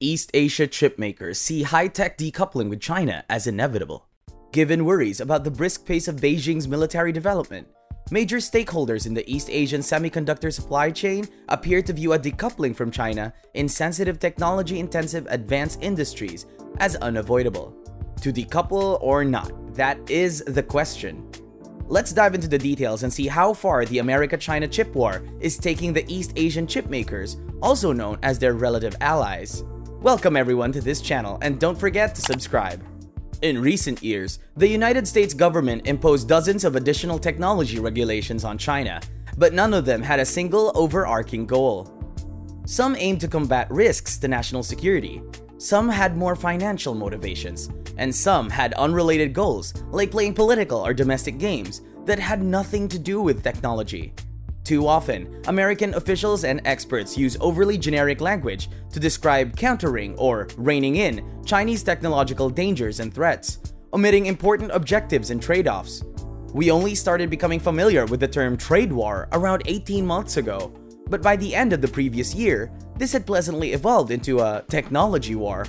East Asia chipmakers see high-tech decoupling with China as inevitable. Given worries about the brisk pace of Beijing's military development, major stakeholders in the East Asian semiconductor supply chain appear to view a decoupling from China in sensitive technology-intensive advanced industries as unavoidable. To decouple or not, that is the question. Let's dive into the details and see how far the America-China chip war is taking the East Asian chipmakers, also known as their relative allies. Welcome everyone to this channel and don't forget to subscribe. In recent years, the United States government imposed dozens of additional technology regulations on China, but none of them had a single overarching goal. Some aimed to combat risks to national security, some had more financial motivations, and some had unrelated goals like playing political or domestic games that had nothing to do with technology. Too often, American officials and experts use overly generic language to describe countering or reining in Chinese technological dangers and threats, omitting important objectives and trade-offs. We only started becoming familiar with the term trade war around 18 months ago, but by the end of the previous year, this had pleasantly evolved into a technology war.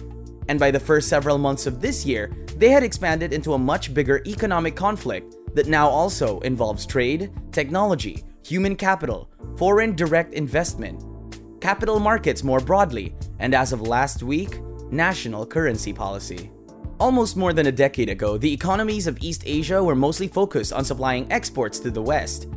And by the first several months of this year, they had expanded into a much bigger economic conflict that now also involves trade, technology, human capital, foreign direct investment, capital markets more broadly, and as of last week, national currency policy. Almost more than a decade ago, the economies of East Asia were mostly focused on supplying exports to the West.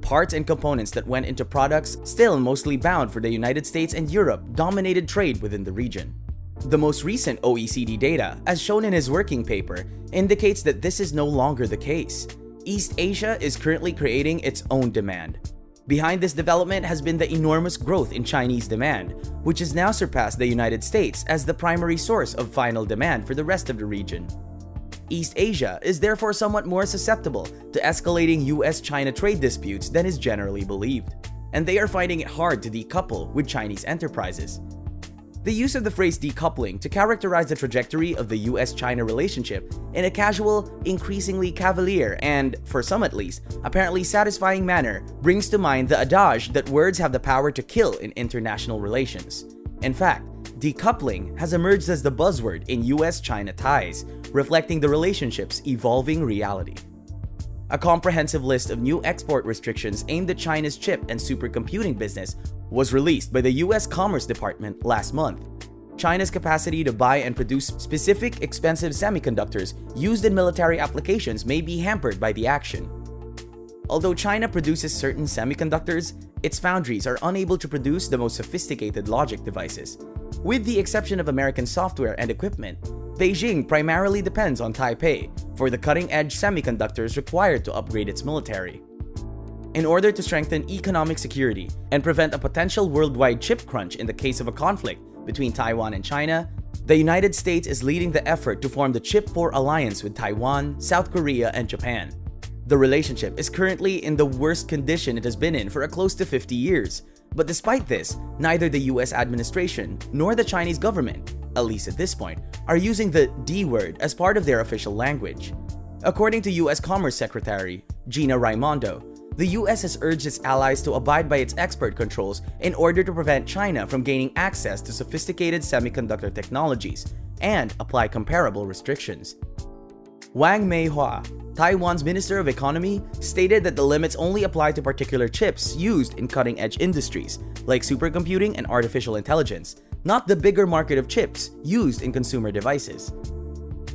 Parts and components that went into products still mostly bound for the United States and Europe dominated trade within the region. The most recent OECD data, as shown in his working paper, indicates that this is no longer the case. East Asia is currently creating its own demand. Behind this development has been the enormous growth in Chinese demand, which has now surpassed the United States as the primary source of final demand for the rest of the region. East Asia is therefore somewhat more susceptible to escalating US-China trade disputes than is generally believed, and they are finding it hard to decouple with Chinese enterprises. The use of the phrase decoupling to characterize the trajectory of the US-China relationship in a casual, increasingly cavalier, and, for some at least, apparently satisfying manner brings to mind the adage that words have the power to kill in international relations. In fact, decoupling has emerged as the buzzword in US-China ties, reflecting the relationship's evolving reality. A comprehensive list of new export restrictions aimed at China's chip and supercomputing business was released by the US Commerce Department last month. China's capacity to buy and produce specific expensive semiconductors used in military applications may be hampered by the action. Although China produces certain semiconductors, its foundries are unable to produce the most sophisticated logic devices. With the exception of American software and equipment, Beijing primarily depends on Taipei for the cutting-edge semiconductors required to upgrade its military. In order to strengthen economic security and prevent a potential worldwide chip crunch in the case of a conflict between Taiwan and China, the United States is leading the effort to form the Chip 4 alliance with Taiwan, South Korea, and Japan. The relationship is currently in the worst condition it has been in for a close to 50 years, but despite this, neither the US administration nor the Chinese government at least at this point, are using the D word as part of their official language. According to US Commerce Secretary Gina Raimondo, the US has urged its allies to abide by its export controls in order to prevent China from gaining access to sophisticated semiconductor technologies and apply comparable restrictions. Wang Meihua, Taiwan's Minister of Economy, stated that the limits only apply to particular chips used in cutting-edge industries like supercomputing and artificial intelligence, not the bigger market of chips used in consumer devices.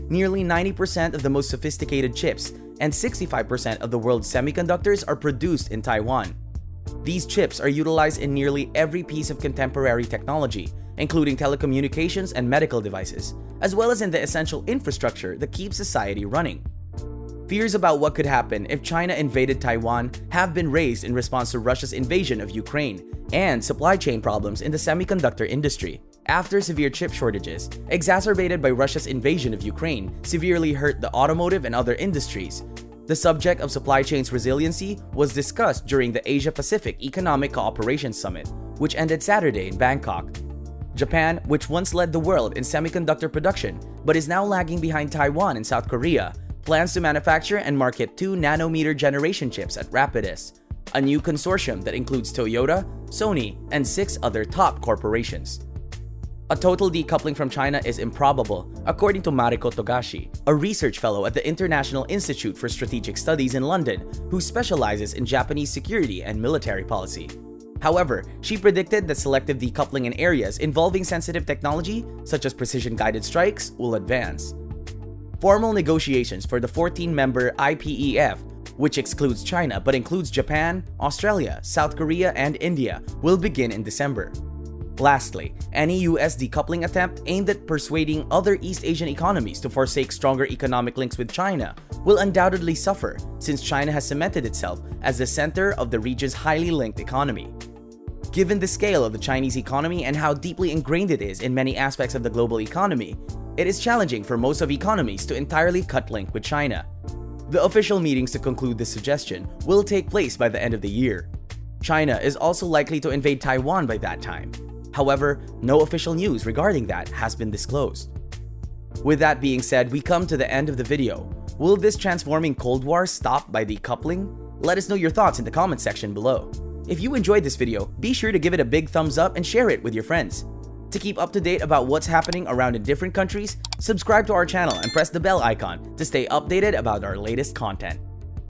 Nearly 90% of the most sophisticated chips and 65% of the world's semiconductors are produced in Taiwan. These chips are utilized in nearly every piece of contemporary technology, including telecommunications and medical devices, as well as in the essential infrastructure that keeps society running. Fears about what could happen if China invaded Taiwan have been raised in response to Russia's invasion of Ukraine and supply chain problems in the semiconductor industry. After severe chip shortages, exacerbated by Russia's invasion of Ukraine, severely hurt the automotive and other industries. The subject of supply chain's resiliency was discussed during the Asia-Pacific Economic Cooperation Summit, which ended Saturday in Bangkok. Japan, which once led the world in semiconductor production but is now lagging behind Taiwan and South Korea, plans to manufacture and market 2 nanometer generation chips at Rapidus, a new consortium that includes Toyota, Sony, and six other top corporations. A total decoupling from China is improbable, according to Mariko Togashi, a research fellow at the International Institute for Strategic Studies in London who specializes in Japanese security and military policy. However, she predicted that selective decoupling in areas involving sensitive technology, such as precision-guided strikes, will advance. Formal negotiations for the 14-member IPEF, which excludes China but includes Japan, Australia, South Korea, and India, will begin in December. Lastly, any US decoupling attempt aimed at persuading other East Asian economies to forsake stronger economic links with China will undoubtedly suffer since China has cemented itself as the center of the region's highly linked economy. Given the scale of the Chinese economy and how deeply ingrained it is in many aspects of the global economy, it is challenging for most of economies to entirely cut link with China. The official meetings to conclude this suggestion will take place by the end of the year. China is also likely to invade Taiwan by that time. However, no official news regarding that has been disclosed. With that being said, we come to the end of the video. Will this transforming Cold War stop by decoupling? Let us know your thoughts in the comment section below. If you enjoyed this video, be sure to give it a big thumbs up and share it with your friends. To keep up to date about what's happening around in different countries, subscribe to our channel and press the bell icon to stay updated about our latest content.